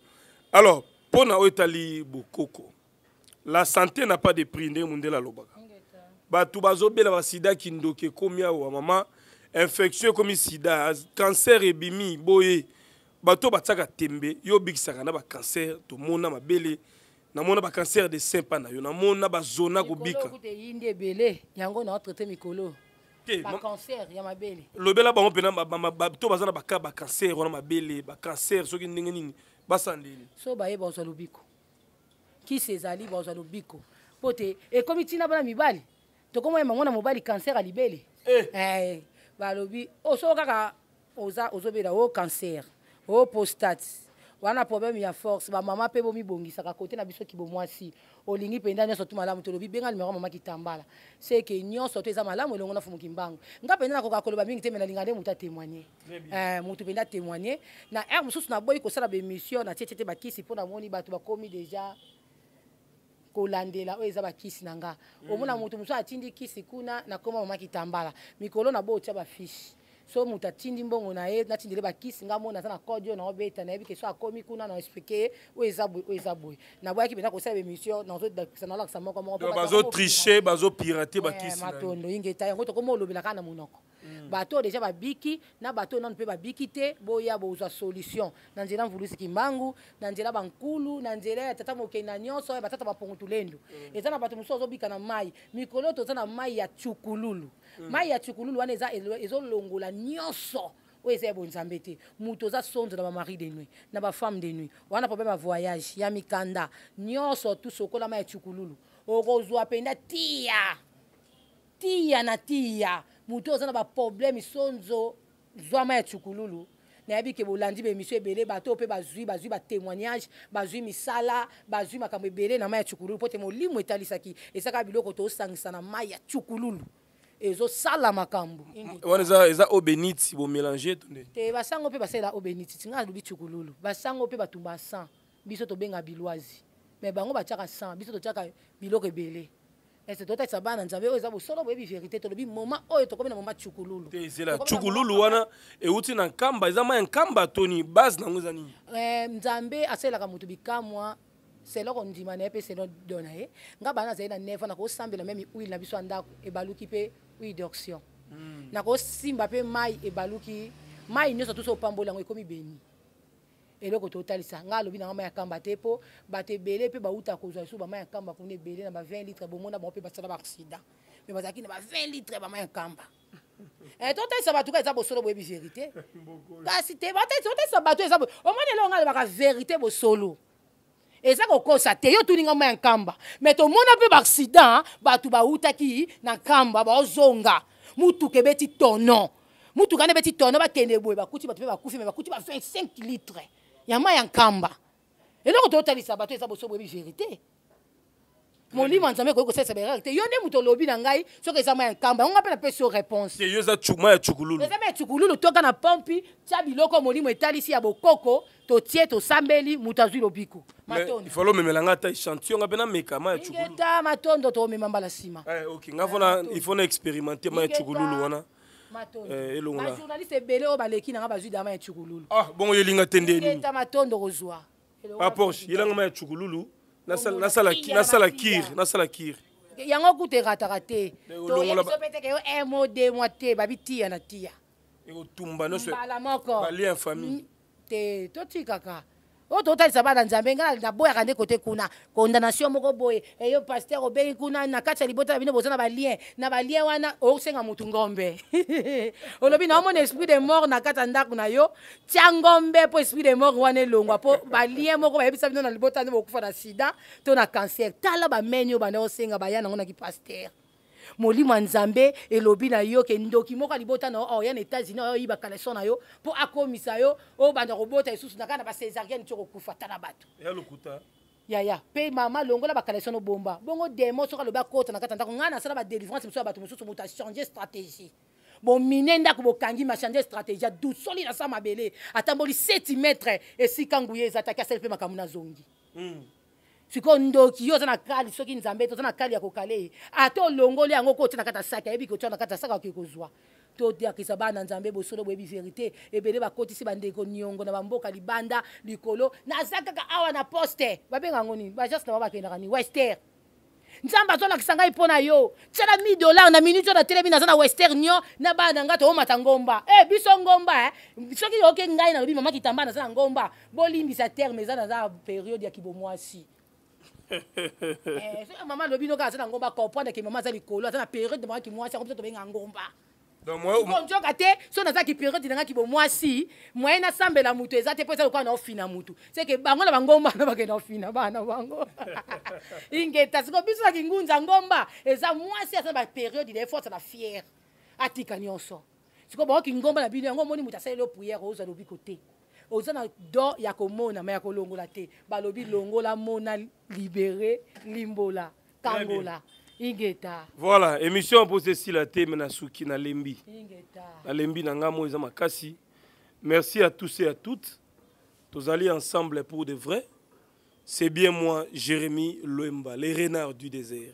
alors mpo na oyo etali bokoko la santé na pas de prix ndenge mondele alobaka bato bazobela basida kindoki ekomi awa mama infection ekomi sida cancer ebimi boye bato batiaka tembe yo obikisaka na bacancer tomona mabele namona ba cancer de sein pa na yo namona ba zona kobika yindi ebele yango na traite mikolo te ba cancer ya mabele lobela bango pena to baza na ba cas ba cancer wana mabele ba cancer soki ndenge nini basala ndeni so baye bazwa lobiko kisi ezali bazwa lobiko mpo te ekomi ntina bana mibali tokomona bango na mobali cancer ya libele eh. Eh, balobi oso oh, kaka oza ozobela o oh, cancer o oh, postate wana problème ya force bamama mpe bomibongisaka kote na biso kibomwasi olingi mpenza nyonso tu malamu tolobi benga nimero mama kitambala seke nyonso to eza malamu elongo na fumu kimbangu nga mpenza nakoka koloba mingi te me nalinga nde moto atémoigne eh, moto mpenza atémoigne na heure mosusu naboyi kosala baémission na tietie te bakisi mpo namoni bato bakomi déjà kolandela oyo eza bakisi na nga mm. omona moto mosusu atindi kisi kuna nakoma mama kitambala mikolo na bootya bafiche so moto atindi mbongo na ye natindele bakisi nga mona aza na code oyo naobeta nayebi ke so akomi kuna na explike ye oyo eza boye oyo eza boye naboyaki mpenza kosala bemission nazodakisa nalakisa moko moko bazotriche bazopirate eh, bakisi matondo ingeta yango tokoma olobelaka na monoko mm. bato oyo deja babiki na bato oyo nano mpe babiki te boya bozwa solution na nzela mvulusi kimbangu na nzela bankulu na nzela ya tata mokenda nyonso ya batata bapongutulendu mm. eza na bato mosusu bazobika na mai mikolo oyo toza na mai ya cukululu mm. mai ya cukululu wana ezolongola nyonso oyo eza ya bonzambe te moto oza sonzo na bamari de nuit na bafemme de nuit wana problème ya voyage ya mikanda nyonso tu sokolama ya cukululu okozwa mpenza tiya Tiya na tiya mutu oza na ba problème sonzo zwa mai ya tsukululu nayebi ke bolandi baemission ebele bato oyo mpe bazwi bazwi batémoignage bazwi misala bazwi makambo ebele na mai ya tsukululu mpo te molimo etalisaki ezaka biloko tosangisa na mai ya tsukululu ezosala makambo wana eza eza o beniti bomélange tunde te basango mpe basalela o beniti tinga alobi tsukululu basango mpe batumba 100 biso tobenga bilwazi me bango batiaka 100 biso totiaka biloko ebele ese totalisa bana nzambe oyo eza bosolo boyebi verité tolobi moma oyo tokomi na moma chukululu te ezela chukululu wana euti na nkamba eza mai ya nkamba toni base nango eza nini eh, nzambe asalelaka moto bikamwa selo kondima na ye mpe selo do na ye nga bana azali na neva nakosambela meme huile na biso ya ndako ebaluki mpe huile d'oction hmm. nakosimba mpe mai ebaluki mai nyonso toso opamboli yango ekomi beni eloko totalisa ngai alobi nanga mai ya kamba te mpo bato ebele mpe bauta kozwa lisusu bamai ya kamba kuna ebele na ba 20 litre bomona bango mpe basala baaccident me bazalaki na ba 20 litre bamai ya kamba eh, totalisa bato ka eza bosolo boyebi verité kasi te totalisa bato eza omoni eloko ngai alobaka verité bosolo eza kokosa te yo tuninga mai ya nkamba me tomona mpe baaccident bato bautaki na nkamba baozonga motuka ebeti tono motuka nde ebeti tono bakende boye bakuti bato mpe bakufi me bakuti ba 25 litre ya mai ya nkamba eloko totalisa bato eza boso boyebi verité molimo ya nzambe ekoki kosalisa baerreur te yo nde moto olobi na ngai soki eza ma ya nkamba yango ngai mpe napesi yo réponse te yo eza ma ya cukululu eza ma ya cukululu toka na pompi tya biloko molimo etalisi ya bokoko totie tosambeli moto azwi lobiko ifale omemela ngai ata echantillon ngai mpe nameka ma ya cukululuta matondo toomema mbala nsima eh, ok ngai fona ifo na expérimente ma ya cukululu wana eh, elongola journaliste ebele oyo baleki na ngai bazwi dama ya cukululu ah bongo yelinga te nde nini matondo kozwa pa porsche yelanga ma ya chukululu nasala kir nasala kir yango kuta erataka te toyebiso mpe teke yo un mo de mwa te babi tiya na tiya ekotumba nyonsoala moko balien famille te totikaka oyo totalisa bana nzambe ngai naboyaka nde kote kuna condamnation moko boye eyo pasteur obengi kuna na kati ya libota na bino boza na balien na balien wana osenga motu ngombe olobi naomona esprit de mort na kati ya ndako na yo tya ngombe mpo esprit de mort wana elongwa mpo balien moko bayebisa bino na libota nde bokufa na sida to na cancer tala bameni oyo banda osenga baya nango na kipastere molimo ya nzambe elobi na yo ke ndoki moko ya libota na yo oya na états-unis oya oyiba kaleson na yo mpo akomisa yo obanda kobota lisusu na kaka na basezarienne ti okokufa tala bato yaya mpe mama longola bakalation nobomba bongo demo soki alobi akota na kati ya ndako ngai nasala badelivrance mosusu ya bato mosusu moto achange stratégie bomine ndako bokangi machange stratégie adusoli na sa mabele atamboli 7 mètre esika nguye eza taki asali mpe makambo nazongi mm. sikoyo ndoki yo oza na kali soki nzambe te oza na kali ya kokale ye ata olongoli yango ko otia na kati ya saki ayebi kotia na kati ya saki akoki kozwa toyakisa bana nzambe bosolo boyebi verité ebele bakotisi bandeko niongo na bamboka libanda likolo naza kaka awa na poste babenga yango nini baagence na bango bakendaka ni wester nzambe azolakisa ngai mpo na yo tyela mi dollar na minute oyo natelemi naza na wester nio na bana na ngai toomata ngomba e biso ngomba eh. soki yoki ngai nalobi mama kitamba naza na ngomba bolimbisa terme eza naza periode ya kibomwasi Eh, soki mama alobi noka aza na ngomba comprendre ke mama aza likolo aza na periode mama kimwasi yango biso tobenga ngomba nzoka te so naza kiperiode nanga kibomwasi moye nasambela moto eza te mpo eza lokola naofina moto seke bango na bangomba na bakenda ofina bana bango ingeta siko biso na kingunza ngomba eza mwasi aza na baperiode na eforce na fiere atika nyonso sikoyo bango kingomba na bino yango omoni moto asaleli yo priere ozwa lobiko te oza na do ya komona ma ya kolongola te balobi longola mona libere limbola kangola ingeta voilà émission mposa esila te me nasuki nalembi nalembi na ngai moi eza makasi merci à tous et à toutes tozali ensemble pour de vrai c'est bien moi jérémie loemba le renard du désert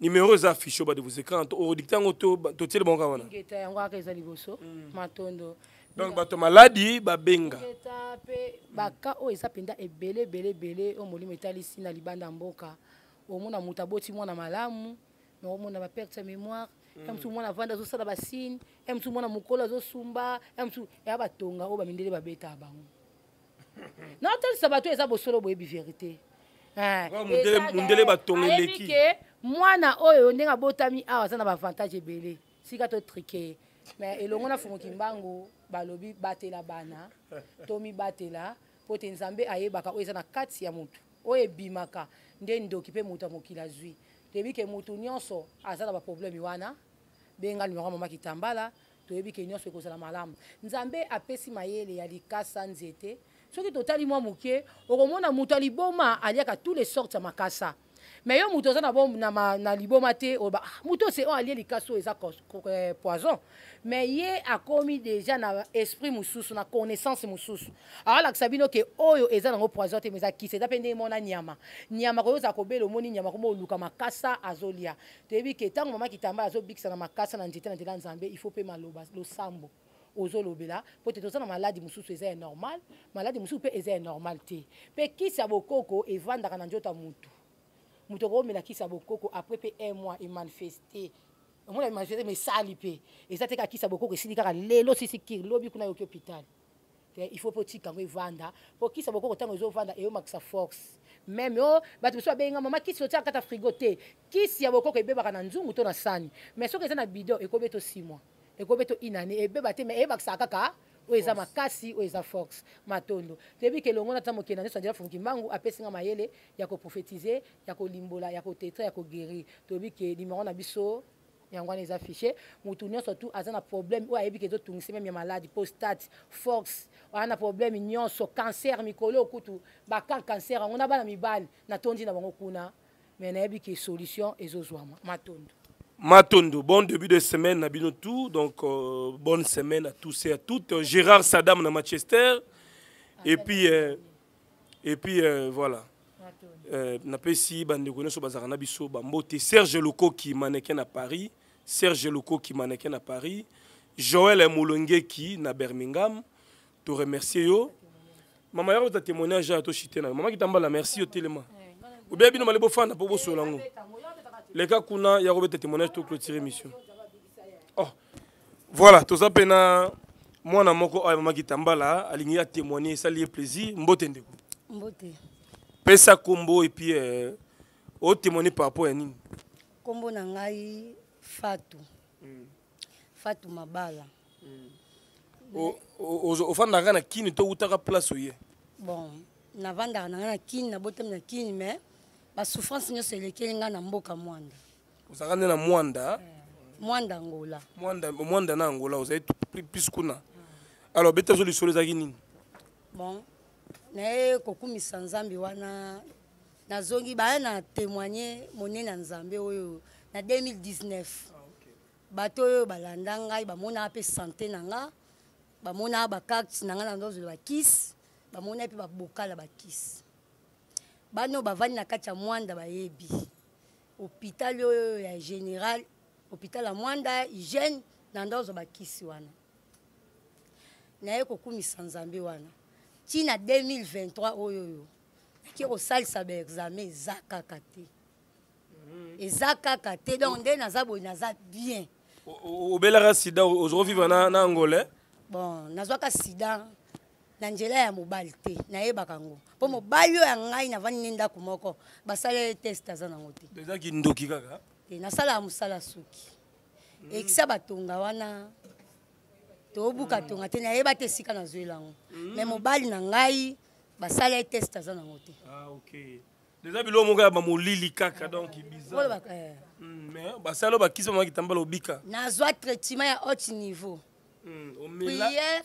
numéro eza affiche ba de vos écrans to orodicte yango to to tiele bango wana ngeta yango aka eza liboso mm. matondo donc bato maladi babenga ngeta pe baka oyo eza mpenza ebele ebele ebele oyo molimo etalisi na libanda mboka omona moto aboti mwana malamu me omona baperte ya mémoire mm. ya mosusu mwana avanda azosala basigne ya mosusu mwana mokolo azosumba ya mosusu ya batonga oyo bamindele babetaka bango naotalisa bato eza bosolo boyebi verité eh, mundele batonga eleki ke mwana oyo ndenge abotami awa aza na baavantage ebele sika totrike me elongo na fungo kimbangu balobi batela bana tomibatela mpo te nzambe ayebaka oyo eza na kati ya motu oyo ebimaka nde ndoki mpe moto ya mokili azwi toyebi ke motu nyonso aza na baprobleme wana benga numero mama kitambala toyebi ke nyonso ekozala malamu nzambe apesi mayele ya likasa nzete soki totali mwa moke okomona moto ya liboma aliaka tous les sortes ya makasa me yo moto oza na liboma te oba ah, moto ose oyo oh, alie likasa oyo eza eh, poison me ye akomi deja na esprit mosusu na connaissance mosusu aolakisa bino ke oyo eza nango poison te me eza kisi eza mpe ndenge mona nyama nyama koyo oza kobela omoni nyama koma oluka makasa azolia toyebi ke ntango mama kitambala azobikisa na makasa na nzete na nzela nzambe il faut mpe maloba losambo ozolobela mpo te toza na maladi mosusu eza ya normal maladi mosusu mpe eza ya normal te mpe kisi ya bokoko evandaka na nzoto ya motu moto akoomela kisi ya bokoko après mpe un mois emanifeste omona emanifeste mesali mpe eza te kaka kisi ya bokoko esili kaka lelo sisi kiri lobi kuna yoki hôpital te il faut mpo otika yango evanda mpo kisa bokoko ntango ezovanda eyomakisa force meme o oh, bato mosusu babengi nga mama kisi otyaka kata frigo te kisi ya bokoko ebebaka na nzungu to na sani mais soki eza na bidon ekobeta osimwa ekobeta inane ebeba te mais eyebakisaka kaka oyo eza makasi oyo eza force matondo toyebi ke elongo na tata mokenda nyonso andela fumuki mbangu apesi nga mayele ya koprofetize ya kolimbola ya kotetre ya koguerir toyebi ke limero na biso yango wana eza fiche motu nyonso tu aza na problème oyo ayebi ke ezotungisa meme ya maladi postate fox aa na problème nyonso cancer mikolo oyo kutu bakan cancer yango na bana mibali natondi na bango kuna me nayebi ke solution ezozwama matondo Matondo, bon début de semaine à bino tout. Donc, euh, bonne semaine à tous et à toutes. Gérard Saddam na Manchester. Et puis, euh, et puis euh, voilà euh, napesi bandeko nyonso bazalaka na biso bambote serge lokoki mannequin na paris serge lokoki mannequin na paris joel molongeki na birmingham toremercie yo mama yako ta témoignage ya toshite nayo mama kitambala merci yo telema obeya bino male bofanda mpo bosola yango leka kuna ya kobeta témoignage to clôtire mission oh Voilà, toza pe na mwana moko oyo amamaki tambala alingi ya témoigner esali ye plaisir mbote ndeko mbote pesa nkombo epuis euh, otémoigne par rapport ya nini nkombo na ngai fatu mm. fatu mabala mm. ofandaka na kini to outaka place oye bon navandaka na ngai na kini nabotami na kini mais basouffrance nyonso elekeli ngai na mboka mwanda ozalaka nde na mwanda mwanda angola mwanda mwanda na angola ozali plus kuna alors beta zo lisolo ezalaki nini bon naye kokumisa nzambe wana nazongi baya na témoigne monene ya nzambe oyo na 2019 ah, bato oyo balanda ngai bamonaka mpe sante na nga bamonaka bacarte na ngai na ndozolo bakisi bamonaki mpe babokala bakisi bana oyo bavandi na kati ya mwanda bayebi Hopital oyo ya general, hopital ya Mwanda, hygiène, na nda ozwa bakisi wana. Naye kokumisa Nzambe wana. Ti na 2023 oyo oyo. Naki kosalisa ba examen eza kaka te. Mhm. Eza kaka te. Donc nde naza boye naza bien. Obelaka sida ozo vivre na na Angola. Bon, nazwaka sida na nzela ya mobali te nayebaka yango mpo mobali oyo ya ngai navandi ne ndako moko basala ye test aza nango te eza kindoki kaka te nasalaka mosala suki hmm. ekisa batonga wana tobuka hmm. tonga te nayeba te esika nazwela yango hmm. me mobali na ngai basala ye test aza nango te ah, eza biloko moko ya bamolili kaka donc bizarre eh. mais basala bakisi bamaki tambala obika nazwa traitement ya haute niveau prière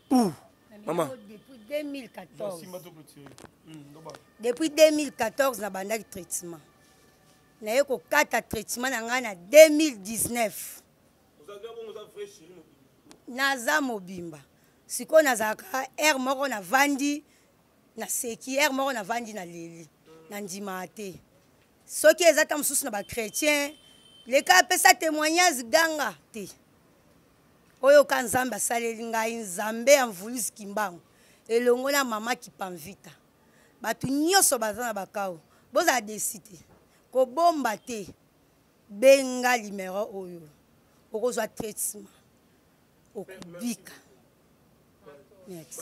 Ouh, maman. Depuis 2014. Depuis 2014 na bandaki traitement. naye kokata traitement na ngai na 2019 naza mobimba sikoyo nazalaka aire moko navandi naseki aire moko navandi na leli nandimaka te soki eza ta mosusu na bachrétien leka apesa témoignage ganga te oyo ka nzambe asaleli ngai nzambe ya mvuluzi kimbangu elongo na mama kipamvita bato nyonso baza na bakao bozala desi te kobomba te benga limero oyo okozwa traitement okobika next